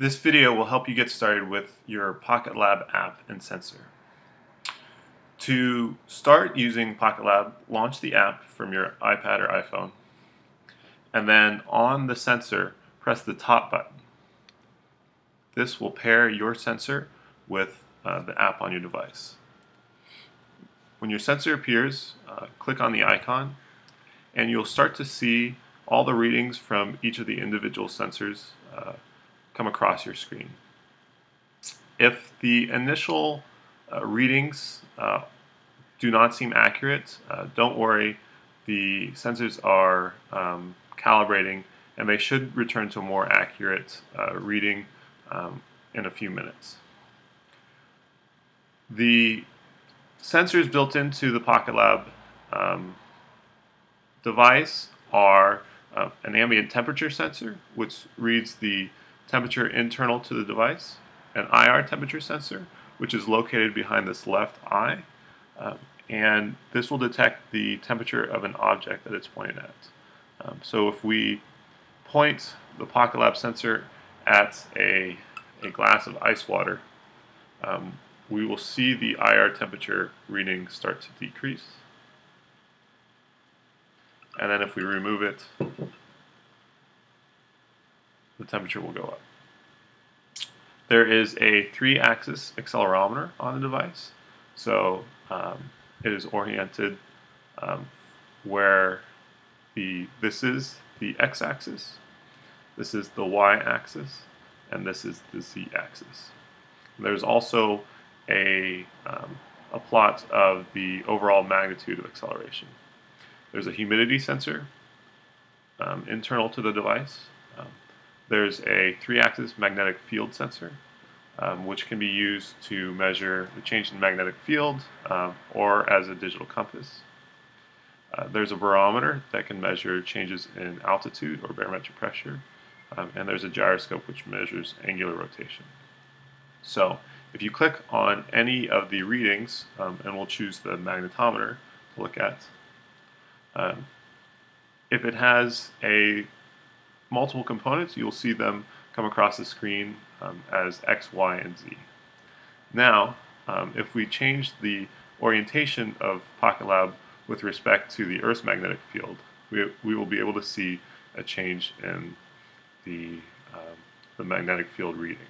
This video will help you get started with your Pocket Lab app and sensor. To start using Pocket Lab, launch the app from your iPad or iPhone, and then on the sensor, press the top button. This will pair your sensor with uh, the app on your device. When your sensor appears, uh, click on the icon, and you'll start to see all the readings from each of the individual sensors uh, come across your screen. If the initial uh, readings uh, do not seem accurate, uh, don't worry. The sensors are um, calibrating and they should return to a more accurate uh, reading um, in a few minutes. The sensors built into the Pocket Lab um, device are uh, an ambient temperature sensor, which reads the temperature internal to the device, an IR temperature sensor, which is located behind this left eye, um, and this will detect the temperature of an object that it's pointed at. Um, so if we point the Pocket Lab sensor at a, a glass of ice water, um, we will see the IR temperature reading start to decrease. And then if we remove it, the temperature will go up. There is a three-axis accelerometer on the device, so um, it is oriented um, where the this is the x-axis, this is the y-axis, and this is the z-axis. There's also a, um, a plot of the overall magnitude of acceleration. There's a humidity sensor um, internal to the device. There's a three-axis magnetic field sensor, um, which can be used to measure the change in magnetic field um, or as a digital compass. Uh, there's a barometer that can measure changes in altitude or barometric pressure, um, and there's a gyroscope which measures angular rotation. So if you click on any of the readings, um, and we'll choose the magnetometer to look at, um, if it has a multiple components, you'll see them come across the screen um, as X, Y, and Z. Now, um, if we change the orientation of Pocket Lab with respect to the Earth's magnetic field, we, we will be able to see a change in the, um, the magnetic field reading.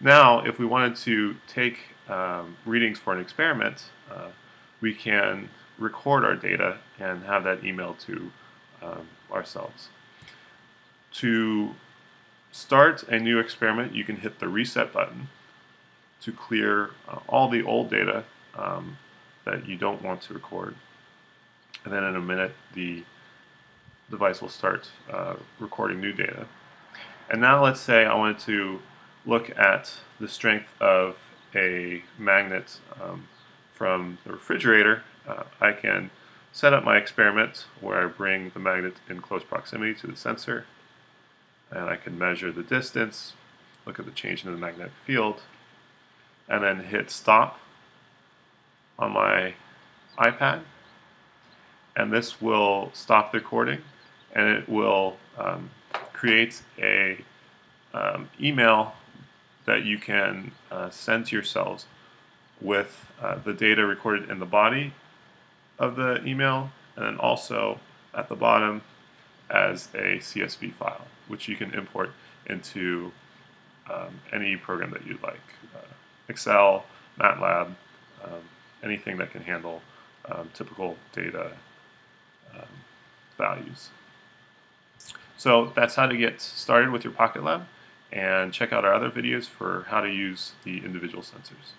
Now, if we wanted to take um, readings for an experiment, uh, we can record our data and have that emailed to um, ourselves. To start a new experiment, you can hit the reset button to clear uh, all the old data um, that you don't want to record. And then in a minute, the device will start uh, recording new data. And now let's say I wanted to look at the strength of a magnet um, from the refrigerator. Uh, I can set up my experiment where I bring the magnet in close proximity to the sensor and I can measure the distance, look at the change in the magnetic field, and then hit stop on my iPad. And this will stop the recording and it will um, create a um, email that you can uh, send to yourselves with uh, the data recorded in the body of the email and then also at the bottom as a CSV file, which you can import into um, any program that you'd like. Uh, Excel, MATLAB, um, anything that can handle um, typical data um, values. So that's how to get started with your Pocket Lab and check out our other videos for how to use the individual sensors.